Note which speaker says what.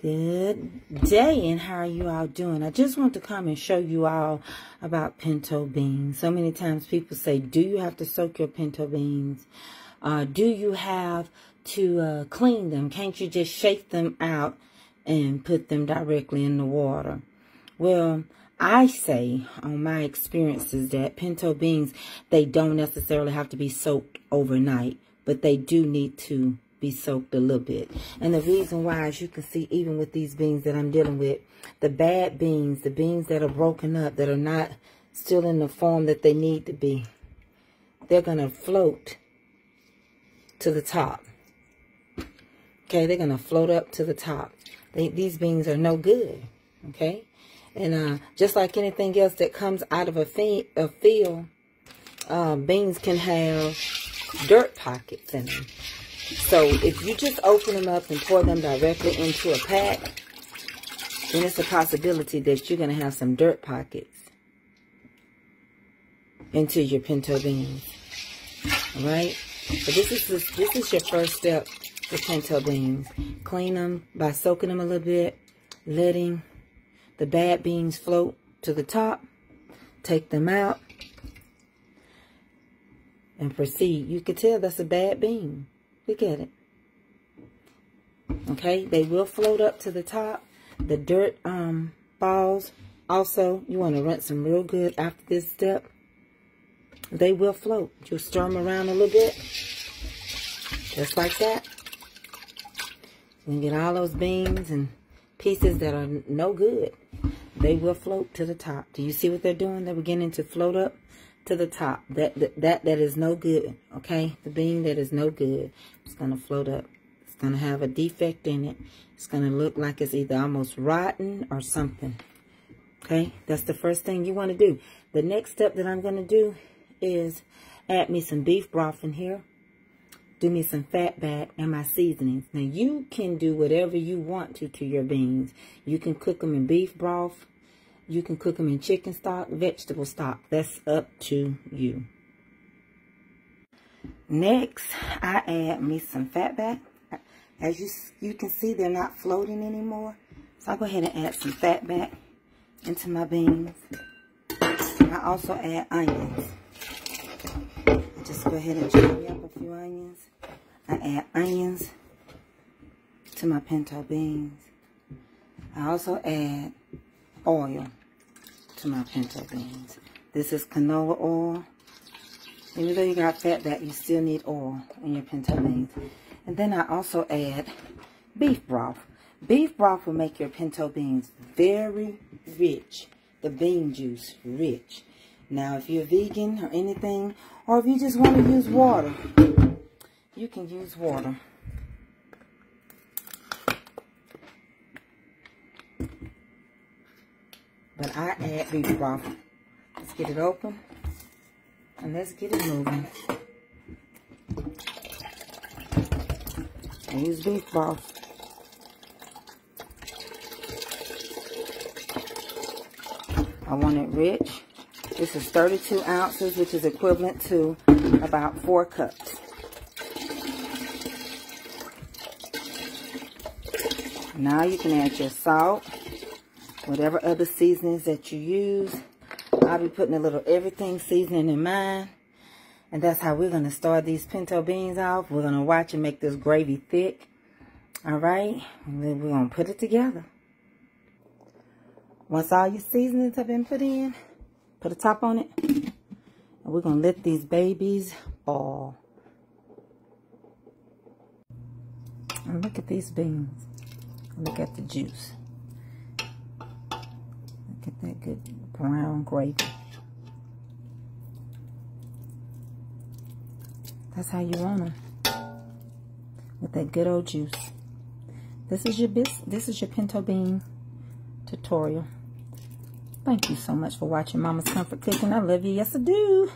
Speaker 1: Good day, and how are you all doing? I just want to come and show you all about pinto beans. So many times people say, do you have to soak your pinto beans? Uh, do you have to uh, clean them? Can't you just shake them out and put them directly in the water? Well, I say on my experiences that pinto beans, they don't necessarily have to be soaked overnight, but they do need to be soaked a little bit. And the reason why, as you can see, even with these beans that I'm dealing with, the bad beans, the beans that are broken up, that are not still in the form that they need to be, they're going to float to the top. Okay, they're going to float up to the top. They, these beans are no good. Okay, and uh, just like anything else that comes out of a, a field, uh, beans can have dirt pockets in them. So if you just open them up and pour them directly into a pack, then it's a possibility that you're going to have some dirt pockets into your pinto beans. All right? So this is this is your first step with pinto beans. Clean them by soaking them a little bit, letting the bad beans float to the top. Take them out and proceed. You can tell that's a bad bean. Look at it. Okay, they will float up to the top. The dirt um, balls, also, you want to rinse them real good after this step. They will float. You'll stir them around a little bit. Just like that. And get all those beans and pieces that are no good. They will float to the top. Do you see what they're doing? They're beginning to float up to the top. That, that, that, is no good, okay? The bean that is no good. It's going to float up. It's going to have a defect in it. It's going to look like it's either almost rotten or something. Okay? That's the first thing you want to do. The next step that I'm going to do is add me some beef broth in here. Do me some fat back and my seasonings. Now, you can do whatever you want to to your beans. You can cook them in beef broth. You can cook them in chicken stock, vegetable stock. That's up to you. Next, I add me some fat back. As you, you can see, they're not floating anymore. So I'll go ahead and add some fat back into my beans. I also add onions. I just go ahead and chop up a few onions. I add onions to my pinto beans. I also add oil to my pinto beans. This is canola oil. Even though you got fat back, you still need oil in your pinto beans. And then I also add beef broth. Beef broth will make your pinto beans very rich. The bean juice rich. Now, if you're vegan or anything, or if you just want to use water, you can use water. I add beef broth. Let's get it open. And let's get it moving. I use beef broth. I want it rich. This is 32 ounces, which is equivalent to about four cups. Now you can add your salt whatever other seasonings that you use. I'll be putting a little everything seasoning in mine. And that's how we're going to start these pinto beans off. We're going to watch and make this gravy thick. All right. And then we're going to put it together. Once all your seasonings have been put in, put a top on it. And we're going to let these babies ball. And look at these beans. Look at the juice good brown gravy. That's how you want them. With that good old juice. This is your bis this is your pinto bean tutorial. Thank you so much for watching Mama's Comfort Cooking. I love you. Yes, I do.